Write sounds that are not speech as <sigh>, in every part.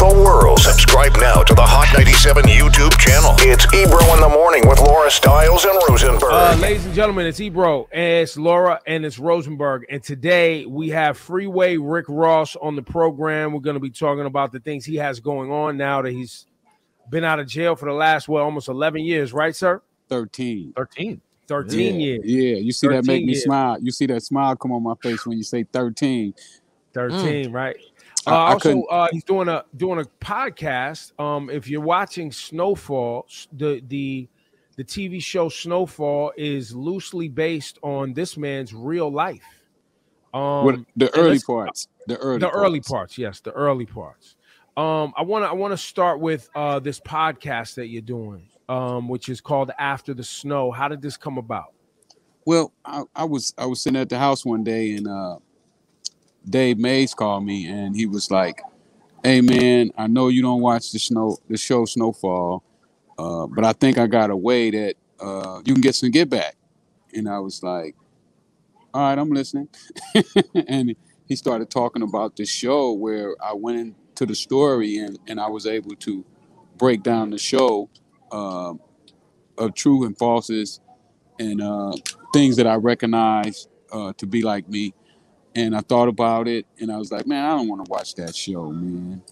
the world. Subscribe now to the Hot 97 YouTube channel. It's Ebro in the morning with Laura Stylez and Rosenberg. Uh, ladies and gentlemen, it's Ebro and it's Laura and it's Rosenberg. And today we have Freeway Rick Ross on the program. We're going to be talking about the things he has going on now that he's been out of jail for the last, well, almost 11 years, right, sir? 13. 13. 13 yeah. years. Yeah, you see that make me years. smile. You see that smile come on my face when you say 13. 13, right? I- Uh, I also, uh, he's doing a doing a podcast. Um, if you're watching Snowfall, the the the TV show Snowfall is loosely based on this man's real life. Um, What the early parts. The early the early parts. parts, yes, the early parts. Um, I want to I want to start with uh this podcast that you're doing, um, which is called After the Snow. How did this come about? Well, I, I was I was sitting at the house one day and uh Dave Mays called me and he was like, Hey man, I know you don't watch the snow the show Snowfall, uh, but I think I got a way that uh you can get some get back. And I was like, All right, I'm listening. <laughs> and he started talking about the show where I went into the story and, and I was able to break down the show um of true and falses and uh, things that I recognize uh, to be like me. And I thought about it, and I was like, man, I don't want to watch that show, man.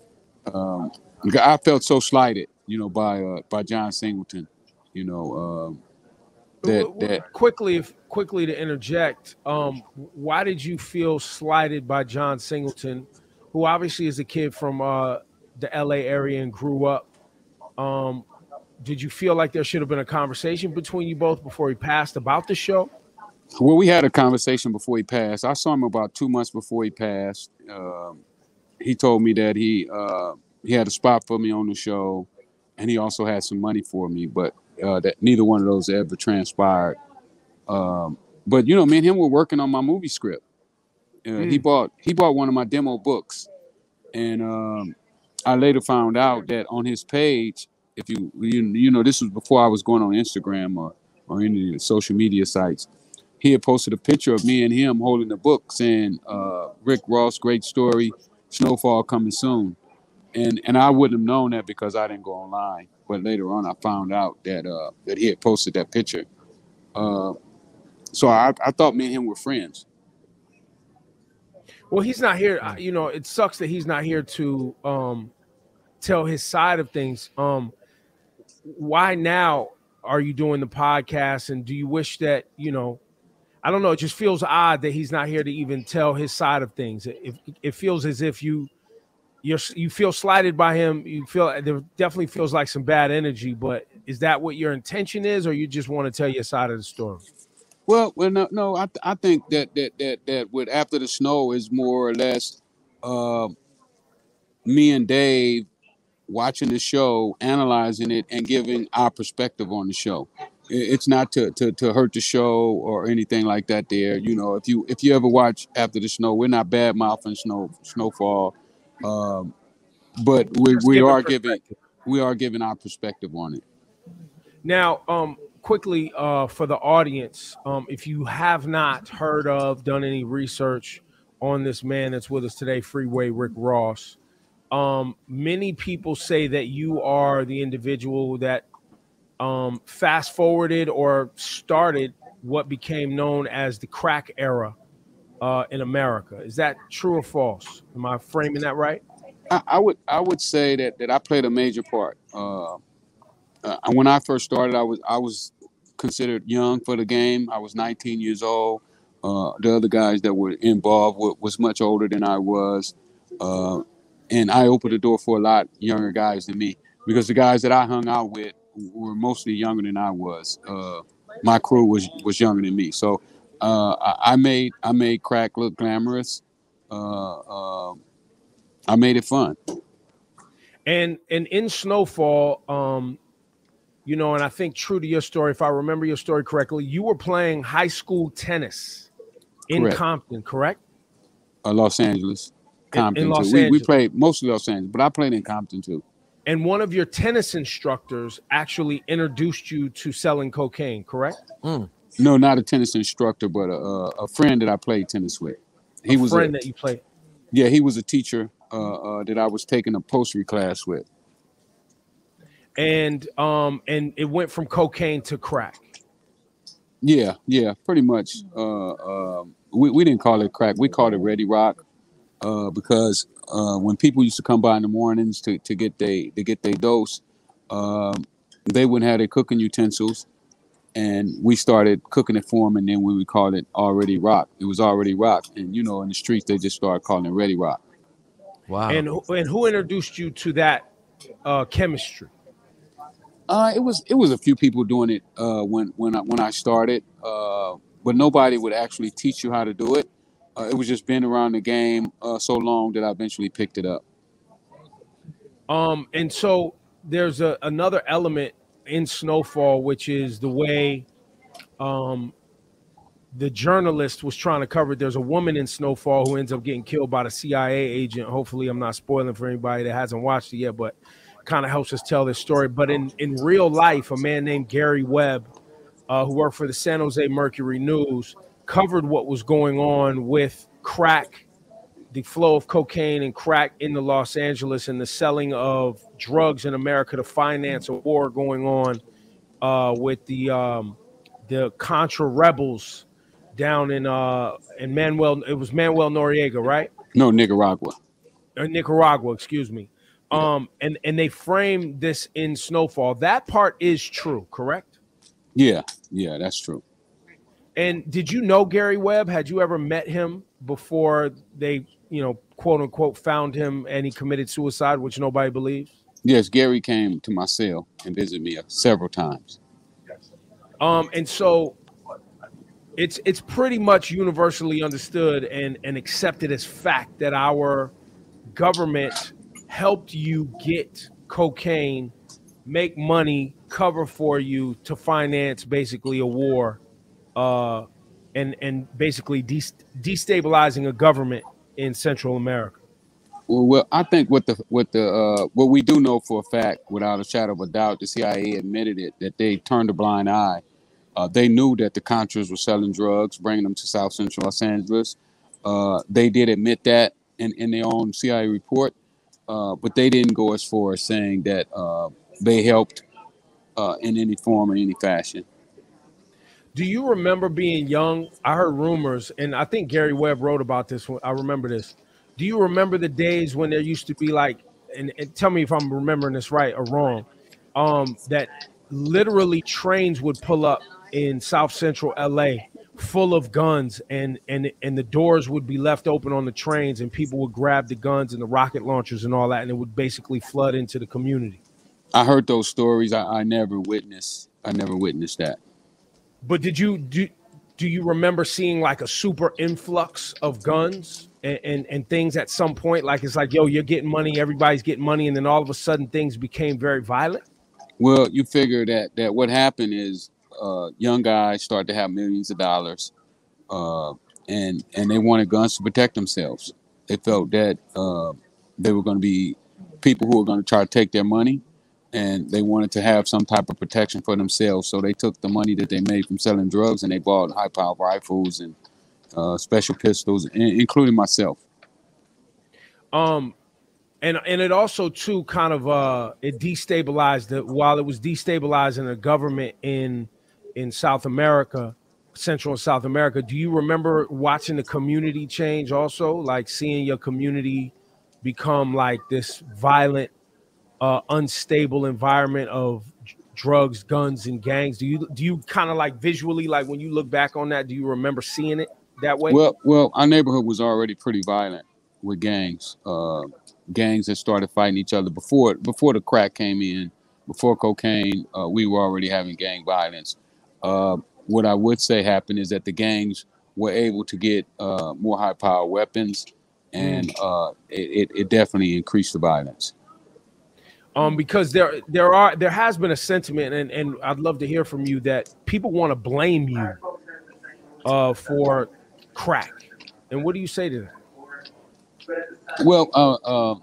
Um, I felt so slighted, you know, by uh, by John Singleton, you know, um, that that quickly if quickly to interject um why did you feel slighted by john singleton who obviously is a kid from uh the la area and grew up um did you feel like there should have been a conversation between you both before he passed about the show well, we had a conversation before he passed. I saw him about two months before he passed. Um, he told me that he uh, he had a spot for me on the show, and he also had some money for me, but uh, that neither one of those ever transpired. Um, but you know, me and him were working on my movie script. Uh, He bought he bought one of my demo books, and um, I later found out that on his page, if you you you know this was before I was going on Instagram or or any of the social media sites, he had posted a picture of me and him holding the book saying, uh, "Rick Ross, great story, Snowfall coming soon." And and I wouldn't have known that because I didn't go online. But later on, I found out that uh, that he had posted that picture. Uh, so I, I thought me and him were friends. well he's not here you know it sucks that he's not here to um tell his side of things um why now are you doing the podcast and do you wish that you know i don't know it just feels odd that he's not here to even tell his side of things it, it, feels as if you you're you feel slighted by him you feel there definitely feels like some bad energy but is that what your intention is or you just want to tell your side of the story Well, well, no, no. I, I think that that that that with after the snow is more or less uh, me and Dave watching the show, analyzing it, and giving our perspective on the show. It's not to, to to hurt the show or anything like that. There, you know, if you if you ever watch after the snow, we're not bad mouthing snow snowfall, um, but we we are giving we are giving our perspective on it. Now, um, quickly uh, for the audience, um, if you have not heard of, done any research on this man that's with us today, Freeway Rick Ross, um, many people say that you are the individual that um, fast forwarded or started what became known as the crack era uh, in America. Is that true or false? Am I framing that right? I, I would I would say that that I played a major part. Uh, uh, when I first started, I was I was considered young for the game. I was 19 years old. Uh, the other guys that were involved were, was much older than I was, uh, and I opened the door for a lot younger guys than me because the guys that I hung out with were mostly younger than I was. Uh, my crew was was younger than me, so uh, I, I made I made crack look glamorous. Uh, um I made it fun. And and in Snowfall, um, you know, and I think true to your story, if I remember your story correctly, you were playing high school tennis in Correct. Compton, correct? uh, Los Angeles, In- in Compton. Los too. We, we Angeles. played mostly Los Angeles, but I played in Compton too. And one of your tennis instructors actually introduced you to selling cocaine, correct? No, not a tennis instructor, but a, a, a friend that I played tennis with. He a was friend a, that you played. yeah, he was a teacher uh, uh, that I was taking a upholstery class with. And um and it went from cocaine to crack. Yeah, yeah, pretty much. Uh, uh, we we didn't call it crack. We called it Ready Rock uh, because uh, when people used to come by in the mornings to, to get they to get their dose, um, they wouldn't have their cooking utensils, and we started cooking it for them, and then we would call it already rock. It was already rock, and you know in the streets they just started calling it Ready Rock. Wow. And who- and who introduced you to that uh chemistry? Uh, it was it was a few people doing it uh, when when I when I started, uh, but nobody would actually teach you how to do it. Uh, it was just being around the game uh, so long that I eventually picked it up. Um, and so there's a, another element in Snowfall, which is the way um, the journalist was trying to cover it. There's a woman in Snowfall who ends up getting killed by the CIA agent. Hopefully, I'm not spoiling for anybody that hasn't watched it yet, but kind of helps us tell this story. But in, in real life, a man named Gary Webb, uh, who worked for the San Jose Mercury News, covered what was going on with crack the flow of cocaine and crack in the Los Angeles and the selling of drugs in America to finance a war going on uh, with the um, the Contra rebels down in uh in Manuel. It was Manuel Noriega, right? No, Nicaragua. Or Nicaragua, excuse me. Um, and and they framed this in Snowfall. That part is true, correct? Yeah, yeah, that's true. And did you know Gary Webb? Had you ever met him before they, you know, quote unquote, found him and he committed suicide, which nobody believes? Yes, Gary came to my cell and visited me uh, several times. Um, and so it's it's pretty much universally understood and, and accepted as fact that our government helped you get cocaine, make money, cover for you to finance basically a war, uh, and and basically de- destabilizing a government in Central America. Well, well, I think what the what the uh, what we do know for a fact, without a shadow of a doubt, the CIA admitted it that they turned a blind eye. Uh, they knew that the Contras were selling drugs, bringing them to South Central Los Angeles. Uh, they did admit that in, in their own CIA report, uh, but they didn't go as far as saying that uh, they helped in any form or any fashion. Do you remember being young? I heard rumors, and I think Gary Webb wrote about this. I remember this. Do you remember the days when there used to be like, and, and tell me if I'm remembering this right or wrong, um, that literally trains would pull up in South Central LA full of guns, and and and the doors would be left open on the trains, and people would grab the guns and the rocket launchers and all that, and it would basically flood into the community. I heard those stories. I, I never witnessed. I never witnessed that. But did you do? Do you remember seeing like a super influx of guns and, and and things at some point? Like it's like, yo, you're getting money, everybody's getting money, and then all of a sudden things became very violent. Well, you figure that that what happened is uh, young guys start to have millions of dollars, uh, and and they wanted guns to protect themselves. They felt that uh, they were going to be people who were going to try to take their money, and they wanted to have some type of protection for themselves. So they took the money that they made from selling drugs and they bought high-powered rifles and uh, special pistols, in- including myself. Um, and and it also too kind of uh it destabilized the while it was destabilizing the government in in South America, Central and South America. Do you remember watching the community change also, like seeing your community become like this violent, uh, unstable environment of drugs, guns, and gangs? Do you do you kind of like visually like when you look back on that? Do you remember seeing it that way? Well, well, our neighborhood was already pretty violent with gangs. Uh, gangs that started fighting each other before before the crack came in, before cocaine. Uh, we were already having gang violence. Uh, what I would say happened is that the gangs were able to get uh, more high power weapons, and uh, it, it, it definitely increased the violence. Um because there there are there has been a sentiment and and I'd love to hear from you that people want to blame you uh for crack. And what do you say to that? Well, uh, uh,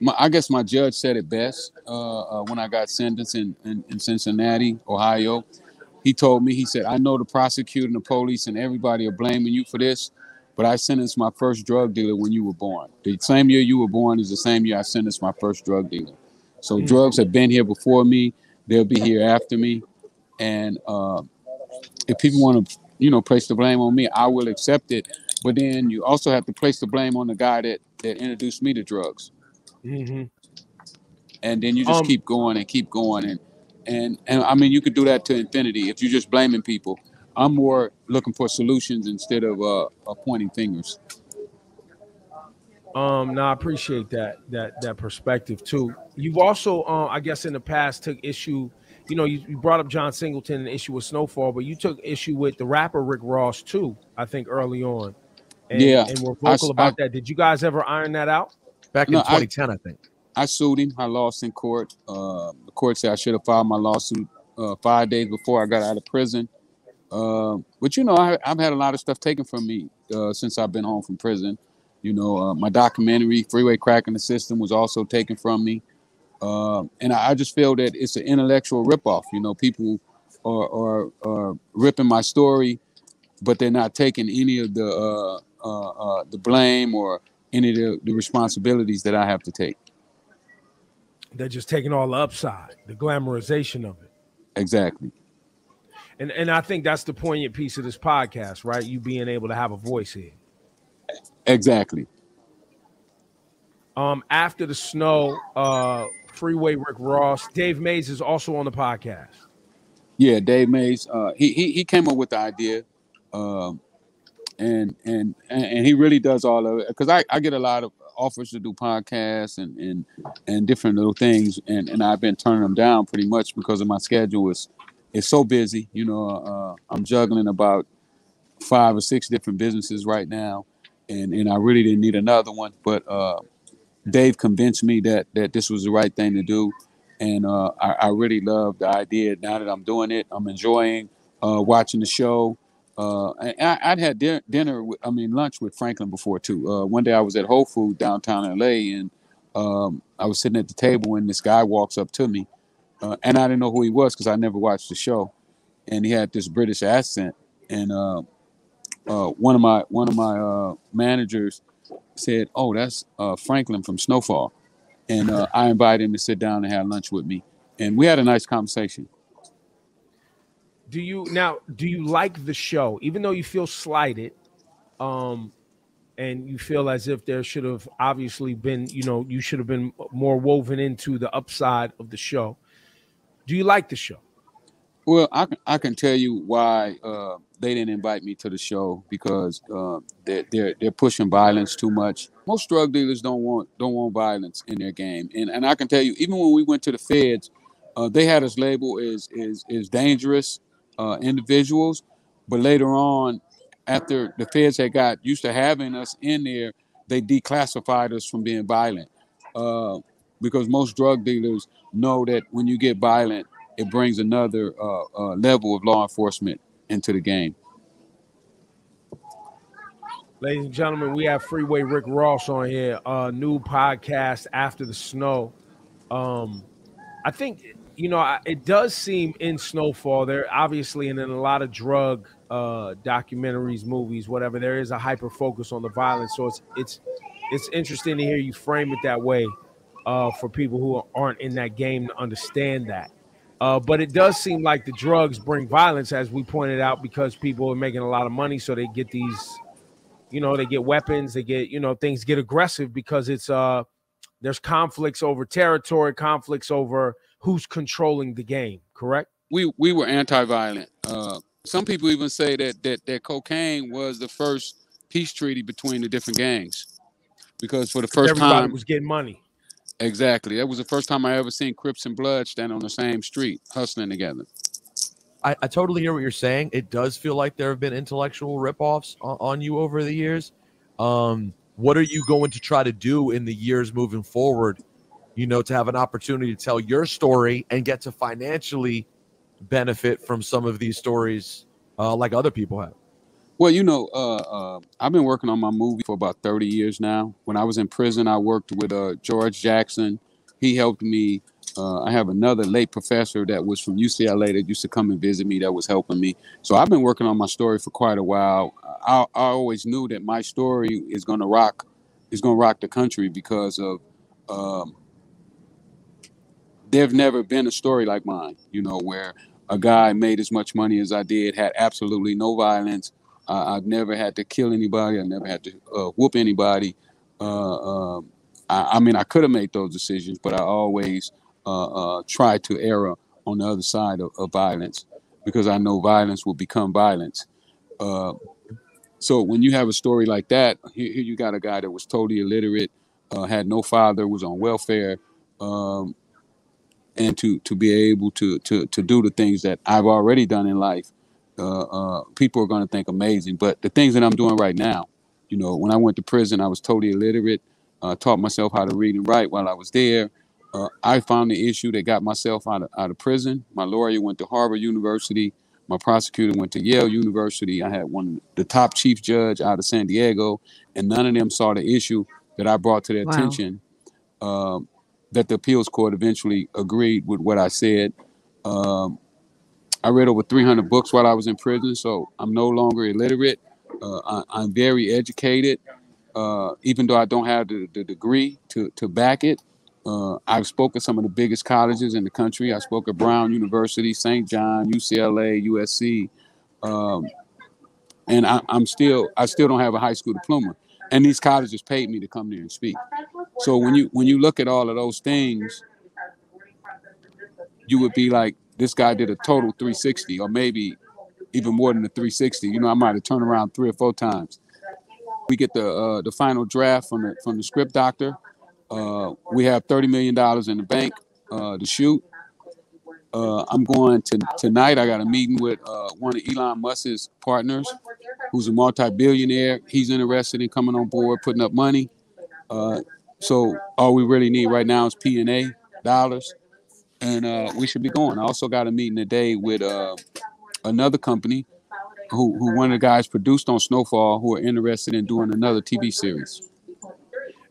my, I guess my judge said it best uh, uh, when I got sentenced in, in, in Cincinnati, Ohio. He told me, he said, I know the prosecutor and the police and everybody are blaming you for this, but I sentenced my first drug dealer when you were born. The same year you were born is the same year I sentenced my first drug dealer. So Mm. drugs have been here before me. They'll be here after me. And uh, if people want to, you know, place the blame on me, I will accept it. But then you also have to place the blame on the guy that that introduced me to drugs. hmm And then you just Um, keep going and keep going and and and I mean you could do that to infinity if you're just blaming people. I'm more looking for solutions instead of uh, pointing fingers. Um, no, I appreciate that that that perspective too. You've also, uh, I guess, in the past took issue. You know, you, you brought up John Singleton and issue with Snowfall, but you took issue with the rapper Rick Ross too. I think early on. And, Yeah, and we're I vocal about I- that. Did you guys ever iron that out? Back in No, I- 2010, I, think. I sued him. I lost in court. Uh, the court said I should have filed my lawsuit uh, five days before I got out of prison. Uh, but you know, I, I've had a lot of stuff taken from me uh, since I've been home from prison. You know, uh, my documentary "Freeway Cracking the System" was also taken from me, uh, and I, I just feel that it's an intellectual ripoff. You know, people are, are, are ripping my story, but they're not taking any of the uh, uh, uh, the blame or any of the, the responsibilities that I have to take. They're just taking all the upside, the glamorization of it. Exactly. And and I think that's the poignant piece of this podcast, right? You being able to have a voice here. Exactly. Um, after the snow, uh, Freeway Rick Ross, Dave Mays is also on the podcast. Yeah, Dave Mays. Uh, he he he came up with the idea, um, and and and and he really does all of it because I, I get a lot of offers to do podcasts and and and different little things, and and I've been turning them down pretty much because of my schedule is is so busy. You know, uh, I'm juggling about five or six different businesses right now, and and I really didn't need another one, but uh, Dave convinced me that that this was the right thing to do and uh, I, I really love the idea. Now that I'm doing it, I'm enjoying uh, watching the show. Uh, I, I'd had din- dinner, with, I mean lunch with Franklin before too. Uh, one day I was at Whole Food downtown LA, and um, I was sitting at the table, and this guy walks up to me, uh, and I didn't know who he was because I never watched the show, and he had this British accent, and uh, uh, one of my one of my uh, managers said, "Oh, that's uh, Franklin from Snowfall." and uh, I invited him to sit down and have lunch with me, and we had a nice conversation. Do you now? Do you like the show, even though you feel slighted, um, and you feel as if there should have obviously been, you know, you should have been more woven into the upside of the show. Do you like the show? Well, I can I can tell you why uh, they didn't invite me to the show because uh, they're, they're they're pushing violence too much. Most drug dealers don't want don't want violence in their game, and and I can tell you, even when we went to the feds, uh, they had us labeled as is is dangerous uh, individuals, but later on, after the feds had got used to having us in there, they declassified us from being violent uh, because most drug dealers know that when you get violent it brings another uh, uh, level of law enforcement into the game. Ladies and gentlemen, we have Freeway Rick Ross on here, uh, new podcast after the snow. Um, I think you know it does seem in Snowfall there, obviously, and in a lot of drug uh, documentaries, movies, whatever. There is a hyper focus on the violence, so it's it's it's interesting to hear you frame it that way uh, for people who aren't in that game to understand that. Uh, but it does seem like the drugs bring violence, as we pointed out, because people are making a lot of money, so they get these you know they get weapons they get you know things get aggressive because it's uh there's conflicts over territory conflicts over who's controlling the game correct We we were anti-violent. Uh, some people even say that that that cocaine was the first peace treaty between the different gangs, because for the first everybody time, was getting money exactly, that was the first time I ever seen Crips and Blood stand on the same street hustling together. I, I totally hear what you're saying. It does feel like there have been intellectual ripoffs on, on you over the years. Um, what are you going to try to do in the years moving forward? You know, to have an opportunity to tell your story and get to financially benefit from some of these stories, uh, like other people have. Well, you know, uh, uh, I've been working on my movie for about 30 years now. When I was in prison, I worked with uh, George Jackson. He helped me Uh, I have another late professor that was from UCLA that used to come and visit me that was helping me. So I've been working on my story for quite a while. I, I always knew that my story is going to rock, is going to rock the country because of um, there've never been a story like mine. You know, where a guy made as much money as I did, had absolutely no violence. Uh, I've never had to kill anybody. I never had to uh, whoop anybody. Uh, um, I, I, mean, I could have made those decisions, but I always uh, uh, try to err on the other side of, of, violence because I know violence will become violence. Uh, so when you have a story like that, here, here, you got a guy that was totally illiterate, had no father, was on welfare. Um, and to to be able to to to do the things that I've already done in life, uh, uh, people are going to think amazing. But the things that I'm doing right now, you know, when I went to prison, I was totally illiterate. Uh, taught myself how to read and write while I was there. Uh, I found the issue that got myself out of out of prison. My lawyer went to Harvard University. My prosecutor went to Yale University. I had one the top chief judge out of San Diego, and none of them saw the issue that I brought to their wow. attention. Um, that the appeals court eventually agreed with what I said. Um, I read over 300 books while I was in prison, so I'm no longer illiterate. Uh, I, am very educated, uh, even though I don't have the, the degree to, to back it. Uh, I've spoken at some of the biggest colleges in the country. I spoke at Brown University, St. John, UCLA, USC, um, and I, I'm still I still don't have a high school diploma. And these colleges paid me to come there and speak. So when you when you look at all of those things, you would be like, this guy did a total 360, or maybe even more than a 360. You know, I might have turned around three or four times. We get the uh, the final draft from the from the script doctor. Uh, we have 30 million dollars in the bank uh, to shoot. Uh, I'm going to tonight. I got a meeting with uh, one of Elon Musk's partners, who's a multi-billionaire. He's interested in coming on board, putting up money. Uh, so all we really need right now is P and A dollars, and uh, we should be going. I also got a meeting today with uh, another company who, who one of the guys produced on Snowfall who are interested in doing another TV series.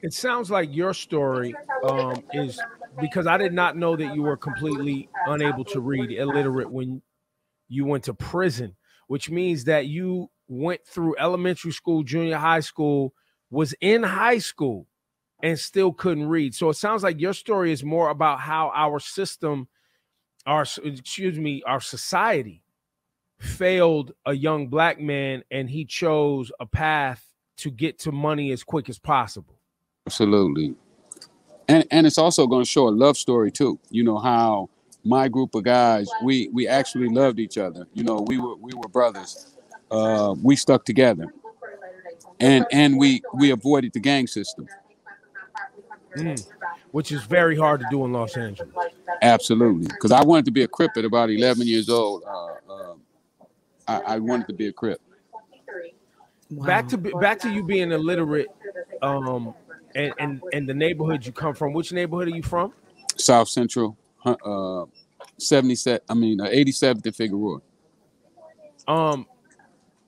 It sounds like your story um, is because I did not know that you were completely unable to read, illiterate when you went to prison, which means that you went through elementary school, junior high school, was in high school and still couldn't read. So it sounds like your story is more about how our system, our excuse me, our society failed a young black man and he chose a path to get to money as quick as possible. Absolutely. And and it's also going to show a love story too. You know how my group of guys, we we actually loved each other. You know, we were we were brothers. Uh, we stuck together. And and we we avoided the gang system. Mm. Which is very hard to do in Los Angeles. Absolutely, because I wanted to be a Crip at about 11 years old. Uh, uh, I, I, wanted to be a Crip. Wow. Back to back to you being illiterate, um, and and and the neighborhood you come from. Which neighborhood are you from? South Central, uh, 77. I mean, uh, 87th to Figueroa. Um,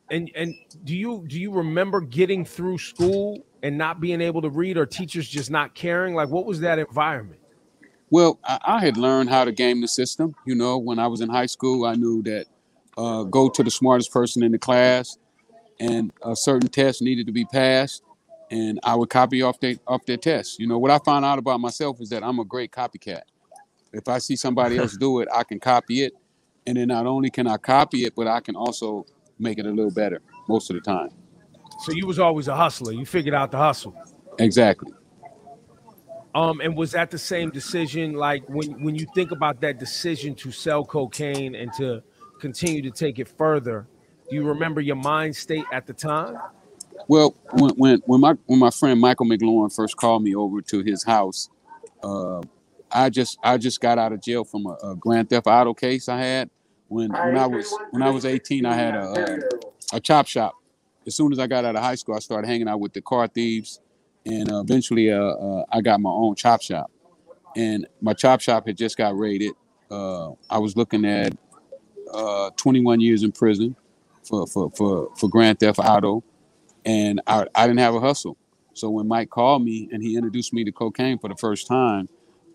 and and do you do you remember getting through school and not being able to read or teachers just not caring? Like, what was that environment? Well, I, I had learned how to game the system. You know, when I was in high school, I knew that uh, go to the smartest person in the class, and a certain test needed to be passed, and I would copy off their off their test. You know, what I found out about myself is that I'm a great copycat. If I see somebody else <laughs> do it, I can copy it, and then not only can I copy it, but I can also make it a little better most of the time. So you was always a hustler. You figured out the hustle. Exactly. Um, and was that the same decision? Like when when you think about that decision to sell cocaine and to continue to take it further, do you remember your mind state at the time? Well, when when when my when my friend Michael McLaurin first called me over to his house, uh, I just I just got out of jail from a, a Grand Theft Auto case I had. When when I was when I was 18, I had a a, a chop shop as soon as I got out of high school, I started hanging out with the car thieves, and uh, eventually, uh, uh, I got my own chop shop. And my chop shop had just got raided. Uh, I was looking at uh, 21 years in prison for for for, for Grand Theft Auto, and I, I didn't have a hustle. So when Mike called me and he introduced me to cocaine for the first time,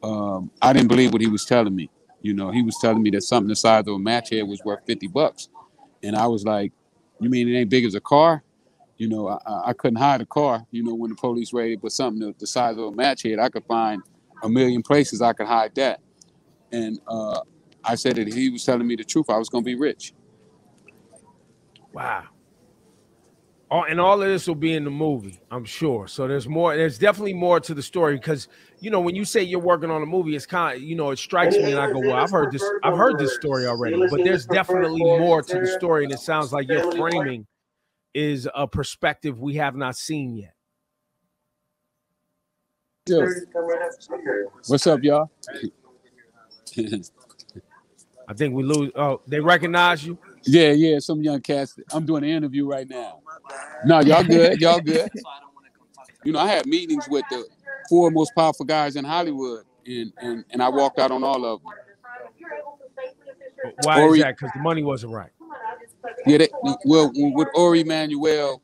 um, I didn't believe what he was telling me. You know, he was telling me that something the size of a match head was worth 50 bucks. And I was like, you mean it ain't big as a car? You know, I, I couldn't hide a car, you know, when the police raided, but something the, size of a match head, I could find a million places I could hide that. And uh, I said that he was telling me the truth. I was going to be rich. Wow. All, and all of this will be in the movie, I'm sure. So there's more. There's definitely more to the story because you know when you say you're working on a movie, it's kind of you know it strikes me and I go, well, I've heard this, I've heard this story already, but there's definitely more to the story, and it sounds like you're framing is a perspective we have not seen yet. What's up, y'all? <laughs> I think we lose. Oh, they recognize you. Yeah, yeah, some young cats. I'm doing an interview right now. No, y'all good. Y'all good. You know, I had meetings with the four most powerful guys in Hollywood, and and, and I walked out on all of them. Why Ari- is that? Because the money wasn't right. Yeah, they, well, with Ari Emanuel,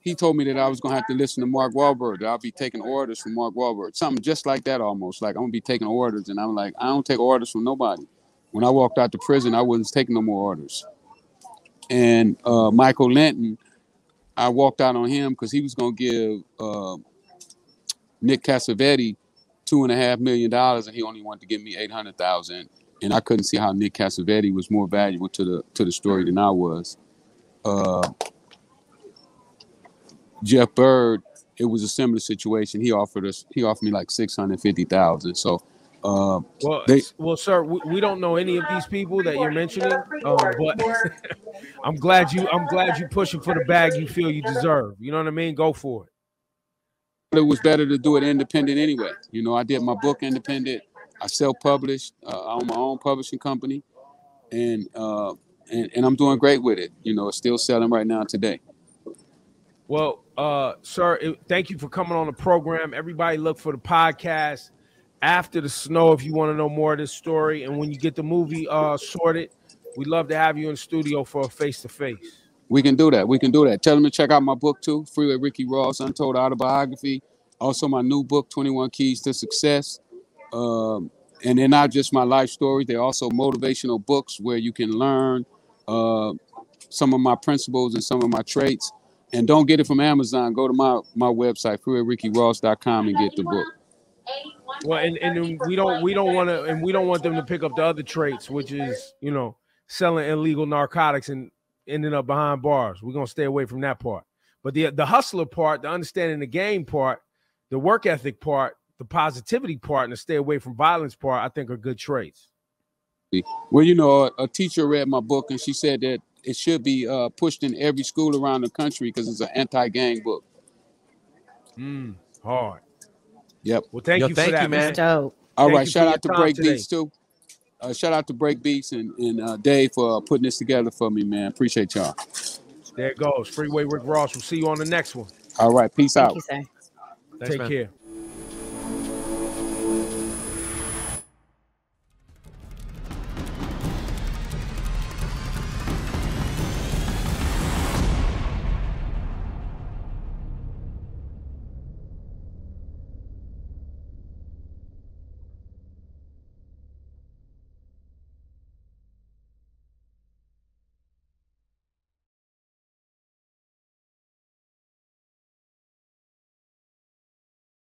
he told me that I was gonna have to listen to Mark Wahlberg. That I'll be taking orders from Mark Wahlberg. Something just like that, almost like I'm gonna be taking orders, and I'm like, I don't take orders from nobody. When I walked out to prison, I wasn't taking no more orders. And uh, Michael Lynton, I walked out on him because he was gonna give uh, Nick Cassavetes two and a half million dollars, and he only wanted to give me eight hundred thousand. And I couldn't see how Nick Cassavetes was more valuable to the to the story than I was. Uh, Jeff Bird, it was a similar situation. He offered us, he offered me like six hundred fifty thousand. So, uh, Well, They- well, sir, we, we don't know any of these people that you're mentioning, um, but <laughs> I'm glad you I'm glad you pushing for the bag you feel you deserve. You know what I mean? Go for it. it was better to do it independent anyway. You know, I did my book independent. I self-published. Uh, I own my own publishing company, and uh, and and I'm doing great with it. You know, it's still selling right now today. Well, uh, sir, it, thank you for coming on the program. Everybody, look for the podcast after the snow if you want to know more of this story. And when you get the movie uh, sorted, we'd love to have you in studio for a face to face. We can do that. We can do that. Tell them to check out my book too, Freeway Ricky Ross, Untold Autobiography. Also, my new book, 21 Keys to Success. Um, and they're not just my life stories, they're also motivational books where you can learn uh, some of my principles and some of my traits. And don't get it from Amazon. Go to my, my website, freewayrickyross.com, and get the book. Well, and, and we don't we don't want to and we don't want them to pick up the other traits, which is you know selling illegal narcotics and ending up behind bars. We're gonna stay away from that part. But the the hustler part, the understanding the game part, the work ethic part, the positivity part, and the stay away from violence part, I think are good traits. Well, you know, a, a teacher read my book and she said that it should be uh, pushed in every school around the country because it's an anti-gang book. Mm, hard. Yep. Well, thank Yo, you thank for that, you, man. man. Dope. All Thank right. Shout out to your Break today. Beats too. Uh, shout out to Break Beats and, and uh, Dave for uh, putting this together for me, man. Appreciate y'all. There it goes. Freeway Rick Ross. We'll see you on the next one. All right. Peace Thank out. you, sir. Thanks, Take man. care.